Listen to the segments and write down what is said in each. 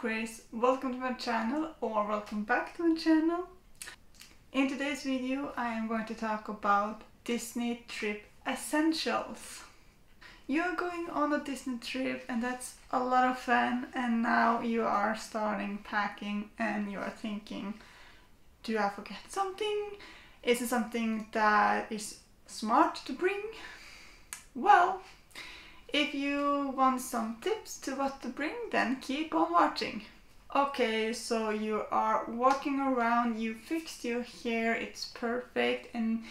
Chris, welcome to my channel or welcome back to my channel. In today's video I am going to talk about Disney trip essentials. You're going on a Disney trip and that's a lot of fun and now you are starting packing and you are thinking do I forget something? Is it something that is smart to bring? Well, if you want some tips to what to bring, then keep on watching. Okay, so you are walking around, you fixed your hair, it's perfect, and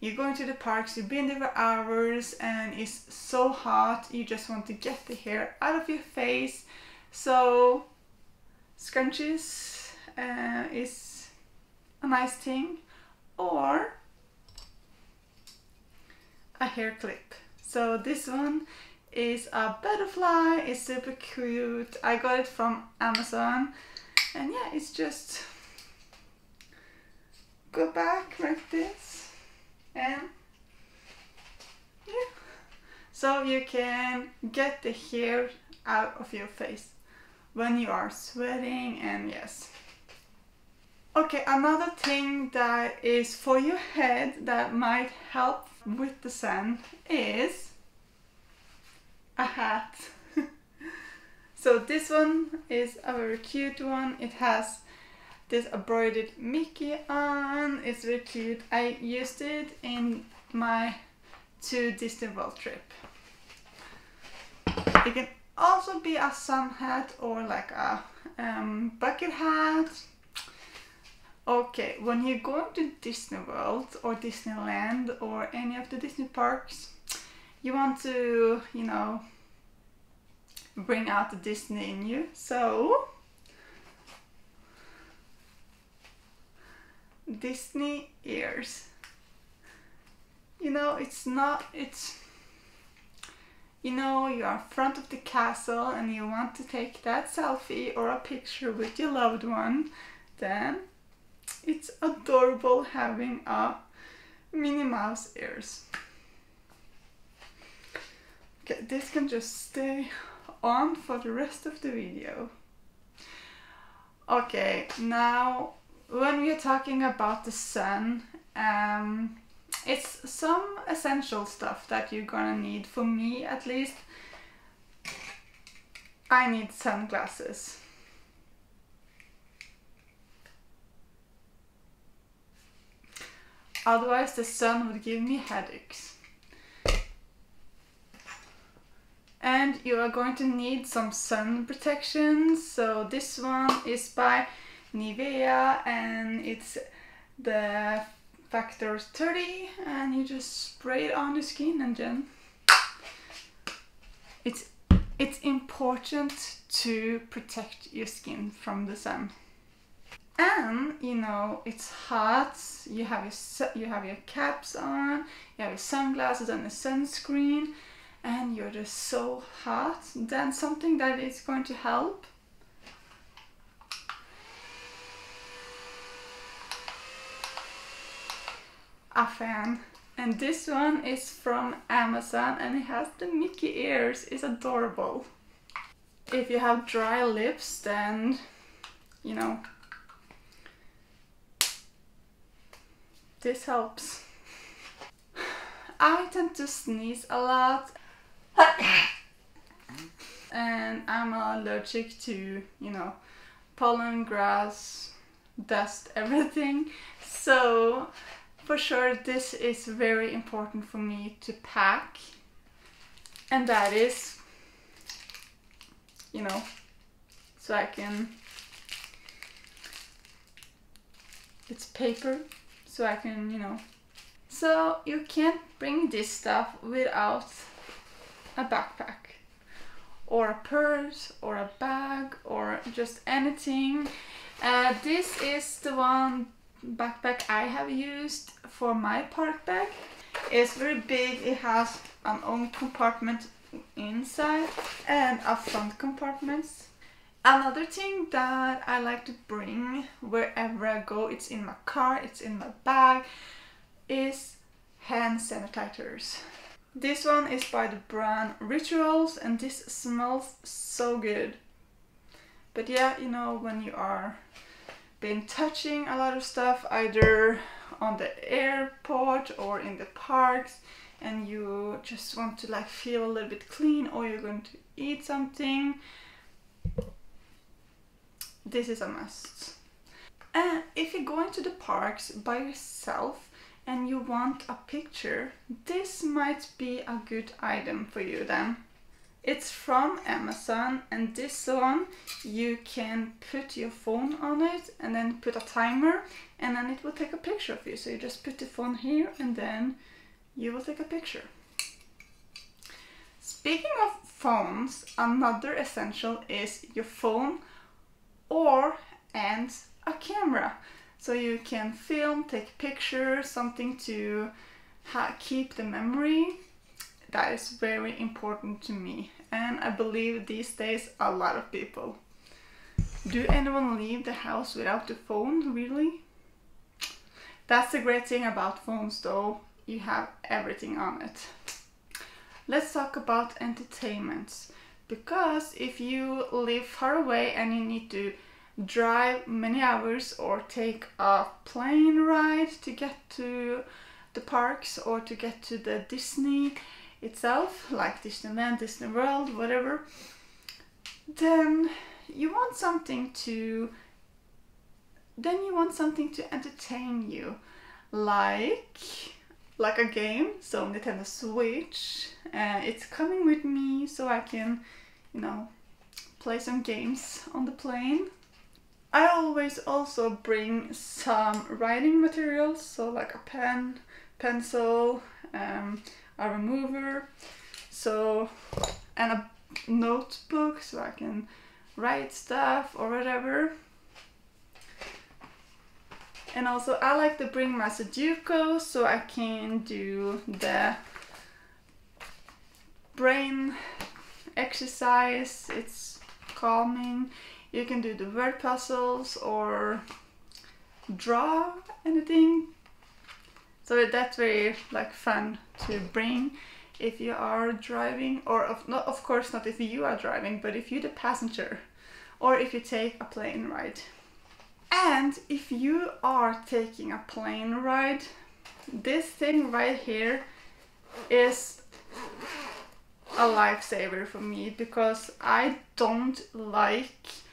you're going to the parks, you've been there for hours, and it's so hot, you just want to get the hair out of your face. So, scrunchies uh, is a nice thing, or a hair clip. So this one is a butterfly. It's super cute. I got it from Amazon. And yeah, it's just go back like this and yeah. So you can get the hair out of your face when you are sweating and yes. Okay, another thing that is for your head that might help with the sun is a hat. so this one is a very cute one. It has this embroidered Mickey on. It's very cute. I used it in my to Disney World trip. It can also be a sun hat or like a um, bucket hat. Okay, when you're going to Disney World or Disneyland or any of the Disney parks, you want to, you know, bring out the Disney in you. So, Disney ears. You know, it's not, it's, you know, you are in front of the castle and you want to take that selfie or a picture with your loved one, then it's adorable having a Minnie Mouse ears. Okay, this can just stay on for the rest of the video. Okay, now when we are talking about the sun, um, it's some essential stuff that you're gonna need. For me, at least, I need sunglasses. Otherwise, the sun would give me headaches. And you are going to need some sun protection. So this one is by Nivea and it's the factor 30 and you just spray it on the skin and then it's it's important to protect your skin from the sun. And you know it's hot. You have your you have your caps on you have your sunglasses and the sunscreen and you're just so hot, then something that is going to help a fan and this one is from Amazon and it has the Mickey ears, it's adorable. If you have dry lips then, you know, this helps. I tend to sneeze a lot and I'm allergic to, you know, pollen, grass, dust, everything. So for sure this is very important for me to pack. And that is, you know, so I can, it's paper, so I can, you know, so you can't bring this stuff without a backpack or a purse or a bag or just anything. Uh, this is the one backpack I have used for my park bag. It's very big, it has an own compartment inside and a front compartment. Another thing that I like to bring wherever I go, it's in my car, it's in my bag, is hand sanitizers. This one is by the brand Rituals and this smells so good. But yeah, you know, when you are been touching a lot of stuff either on the airport or in the parks and you just want to like feel a little bit clean or you're going to eat something this is a must and if you're going to the parks by yourself and you want a picture this might be a good item for you then it's from Amazon and this one you can put your phone on it and then put a timer and then it will take a picture of you. So you just put the phone here and then you will take a picture. Speaking of phones, another essential is your phone or and a camera. So you can film, take pictures, something to keep the memory that is very important to me and I believe these days a lot of people. Do anyone leave the house without the phone, really? That's the great thing about phones though, you have everything on it. Let's talk about entertainment. Because if you live far away and you need to drive many hours or take a plane ride to get to the parks or to get to the Disney itself, like Disneyland, Disney World, whatever, then you want something to then you want something to entertain you. Like like a game so nintendo switch uh, it's coming with me so i can you know play some games on the plane i always also bring some writing materials so like a pen pencil um, a remover so and a notebook so I can write stuff or whatever. And also I like to bring my Sudoku so I can do the brain exercise. It's calming you can do the word puzzles or draw anything. So that's very like fun to bring if you are driving or of, not of course not if you are driving but if you're the passenger or if you take a plane ride. And if you are taking a plane ride this thing right here is a lifesaver for me because I don't like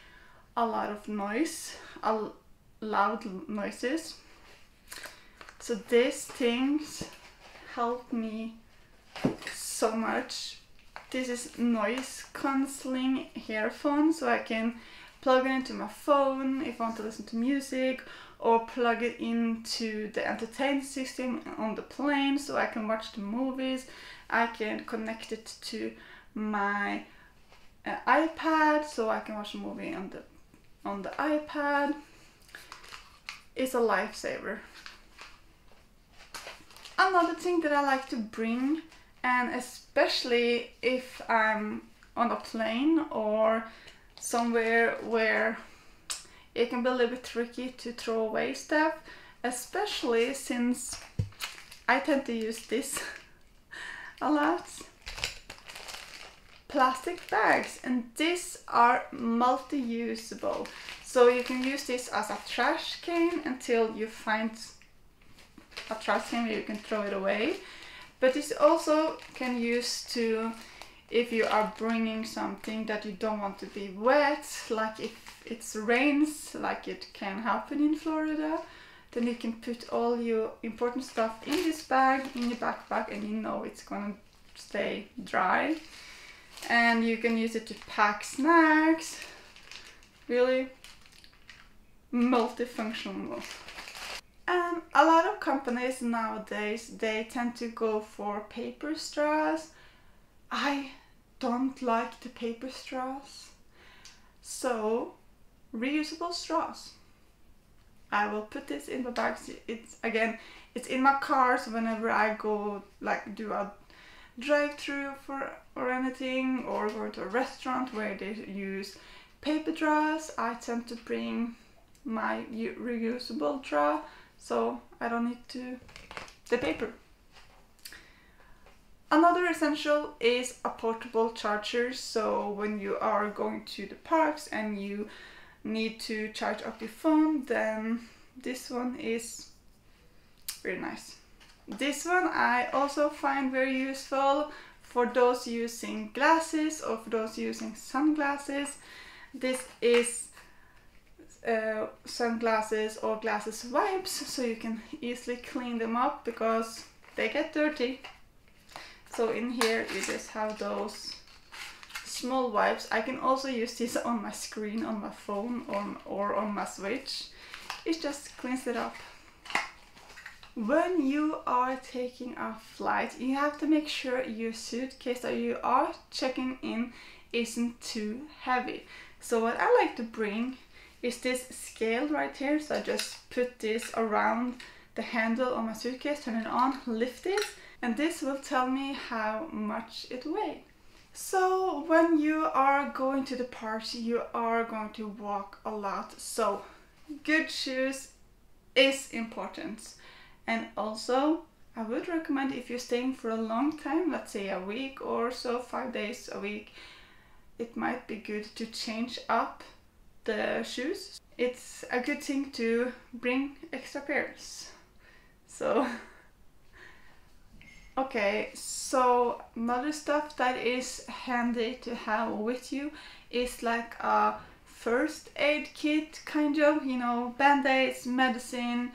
a lot of noise, a loud noises. So these things help me so much. This is noise cancelling earphone so I can plug it into my phone if I want to listen to music or plug it into the entertainment system on the plane so I can watch the movies. I can connect it to my uh, iPad so I can watch a movie on the on the iPad. It's a lifesaver. Another thing that I like to bring, and especially if I'm on a plane or somewhere where it can be a little bit tricky to throw away stuff, especially since I tend to use this a lot. Plastic bags and these are multi-usable. So you can use this as a trash can until you find a trash can where you can throw it away. But this also can use to if you are bringing something that you don't want to be wet, like if it rains, like it can happen in Florida, then you can put all your important stuff in this bag, in your backpack, and you know it's gonna stay dry. And you can use it to pack snacks. Really multifunctional. And a lot of companies nowadays, they tend to go for paper straws. I don't like the paper straws. So, reusable straws. I will put this in my bag. It's again, it's in my car, so whenever I go like do a drive-through for or anything, or go to a restaurant where they use paper straws, I tend to bring my reusable straw so I don't need to the paper. Another essential is a portable charger. So when you are going to the parks and you need to charge up your phone, then this one is very nice. This one I also find very useful for those using glasses or for those using sunglasses. This is uh, sunglasses or glasses wipes so you can easily clean them up because they get dirty. So in here you just have those small wipes. I can also use this on my screen, on my phone on, or on my switch. It just cleans it up. When you are taking a flight, you have to make sure your suitcase that you are checking in isn't too heavy. So what I like to bring is this scale right here. So I just put this around the handle on my suitcase, turn it on, lift it, and this will tell me how much it weighs. So when you are going to the party, you are going to walk a lot. So good shoes is important. And also, I would recommend if you're staying for a long time, let's say a week or so, five days a week, it might be good to change up the shoes. It's a good thing to bring extra pairs. So, okay, so another stuff that is handy to have with you is like a first aid kit kind of, you know, band-aids, medicine,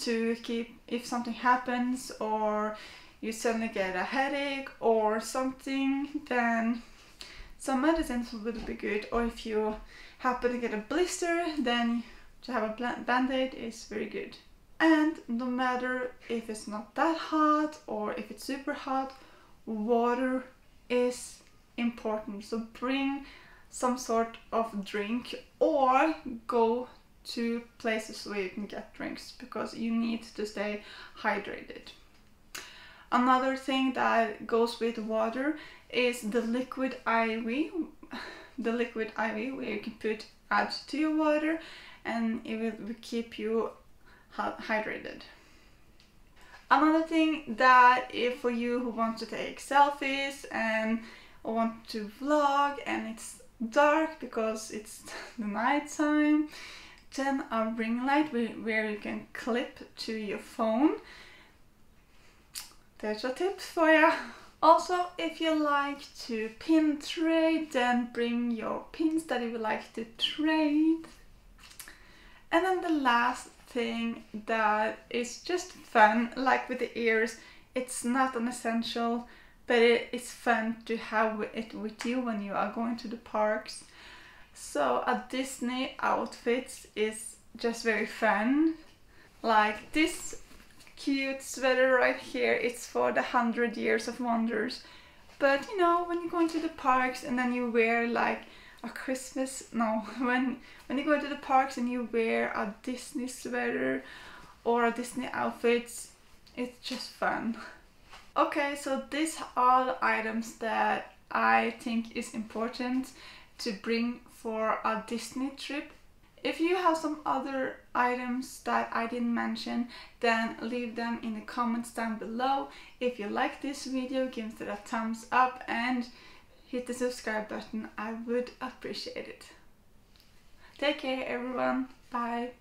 to keep if something happens or you suddenly get a headache or something then some medicines would be good. Or if you happen to get a blister then to have a band-aid is very good. And no matter if it's not that hot or if it's super hot water is important. So bring some sort of drink or go to places where you can get drinks because you need to stay hydrated. Another thing that goes with water is the liquid IV, the liquid IV where you can put add to your water and it will keep you hydrated. Another thing that if for you who want to take selfies and want to vlog and it's dark because it's the night time then a ring light where you can clip to your phone. There's a tip for you. Also, if you like to pin trade, then bring your pins that you would like to trade. And then the last thing that is just fun, like with the ears, it's not an essential, but it is fun to have it with you when you are going to the parks. So a Disney outfit is just very fun. Like this cute sweater right here, it's for the hundred years of wonders. But you know, when you go into the parks and then you wear like a Christmas, no, when when you go to the parks and you wear a Disney sweater or a Disney outfit, it's just fun. Okay, so these are the items that I think is important to bring for a Disney trip. If you have some other items that I didn't mention, then leave them in the comments down below. If you like this video, give it a thumbs up and hit the subscribe button. I would appreciate it. Take care everyone. Bye.